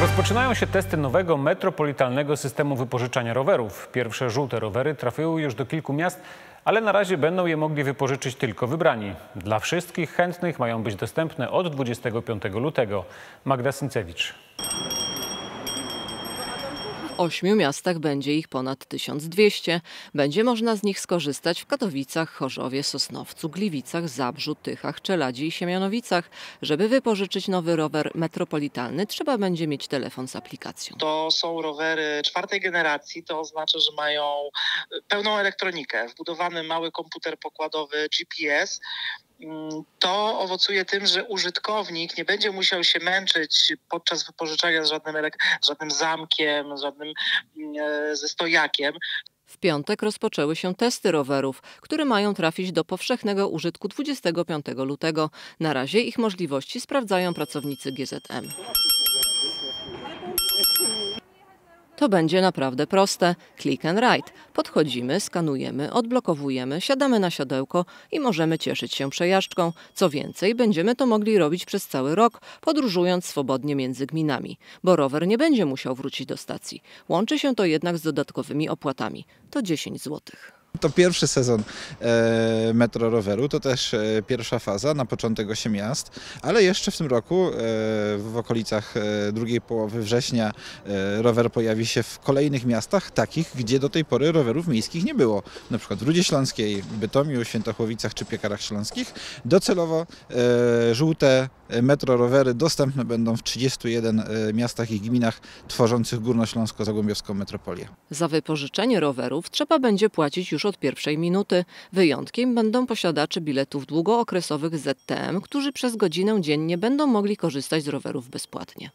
Rozpoczynają się testy nowego metropolitalnego systemu wypożyczania rowerów. Pierwsze żółte rowery trafiły już do kilku miast, ale na razie będą je mogli wypożyczyć tylko wybrani. Dla wszystkich chętnych mają być dostępne od 25 lutego. Magda Syncewicz. Ośmiu miastach będzie ich ponad 1200. Będzie można z nich skorzystać w Katowicach, Chorzowie, Sosnowcu, Gliwicach, Zabrzu, Tychach, Czeladzi i Siemianowicach. Żeby wypożyczyć nowy rower metropolitalny, trzeba będzie mieć telefon z aplikacją. To są rowery czwartej generacji, to oznacza, że mają pełną elektronikę, wbudowany mały komputer pokładowy GPS. To owocuje tym, że użytkownik nie będzie musiał się męczyć podczas wypożyczania z żadnym, z żadnym zamkiem, z żadnym mm, e, ze stojakiem. W piątek rozpoczęły się testy rowerów, które mają trafić do powszechnego użytku 25 lutego. Na razie ich możliwości sprawdzają pracownicy GZM. To będzie naprawdę proste. Click and ride. Podchodzimy, skanujemy, odblokowujemy, siadamy na siodełko i możemy cieszyć się przejażdżką. Co więcej, będziemy to mogli robić przez cały rok, podróżując swobodnie między gminami, bo rower nie będzie musiał wrócić do stacji. Łączy się to jednak z dodatkowymi opłatami. To 10 złotych. To pierwszy sezon e, Metro Roweru, to też e, pierwsza faza na początek 8 miast, ale jeszcze w tym roku e, w okolicach e, drugiej połowy września e, rower pojawi się w kolejnych miastach, takich, gdzie do tej pory rowerów miejskich nie było. Na przykład w Rudzie Śląskiej, Bytomiu, Świętochłowicach czy Piekarach Śląskich. Docelowo e, żółte Metro Rowery dostępne będą w 31 e, miastach i gminach tworzących Górnośląsko-Zagłębiowską metropolię. Za wypożyczenie rowerów trzeba będzie płacić już od pierwszej minuty. Wyjątkiem będą posiadacze biletów długookresowych ZTM, którzy przez godzinę dziennie będą mogli korzystać z rowerów bezpłatnie.